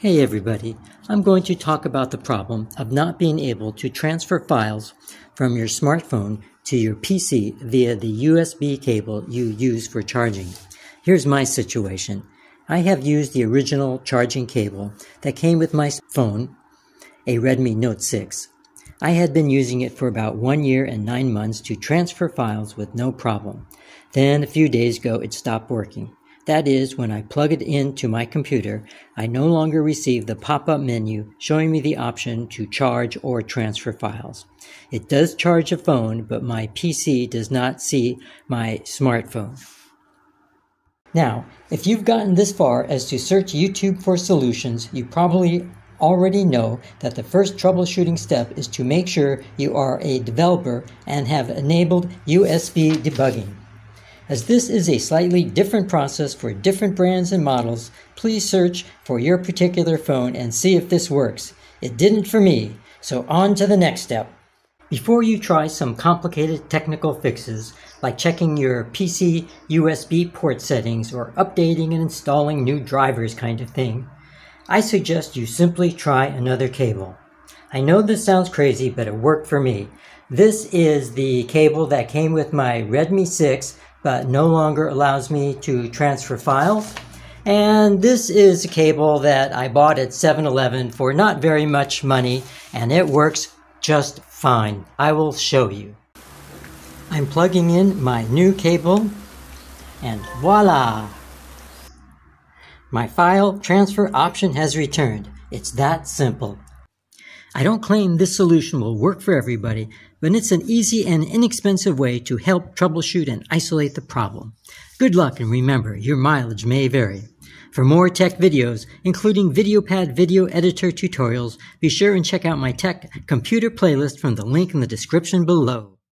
Hey everybody, I'm going to talk about the problem of not being able to transfer files from your smartphone to your PC via the USB cable you use for charging. Here's my situation. I have used the original charging cable that came with my phone, a Redmi Note 6. I had been using it for about one year and nine months to transfer files with no problem. Then a few days ago it stopped working. That is, when I plug it into my computer, I no longer receive the pop-up menu showing me the option to charge or transfer files. It does charge a phone, but my PC does not see my smartphone. Now, if you've gotten this far as to search YouTube for solutions, you probably already know that the first troubleshooting step is to make sure you are a developer and have enabled USB debugging. As this is a slightly different process for different brands and models, please search for your particular phone and see if this works. It didn't for me, so on to the next step. Before you try some complicated technical fixes, like checking your PC USB port settings or updating and installing new drivers kind of thing, I suggest you simply try another cable. I know this sounds crazy, but it worked for me. This is the cable that came with my Redmi 6 but no longer allows me to transfer files. And this is a cable that I bought at 7-Eleven for not very much money, and it works just fine. I will show you. I'm plugging in my new cable, and voila! My file transfer option has returned. It's that simple. I don't claim this solution will work for everybody, but it's an easy and inexpensive way to help troubleshoot and isolate the problem. Good luck and remember, your mileage may vary. For more tech videos, including VideoPad video editor tutorials, be sure and check out my tech computer playlist from the link in the description below.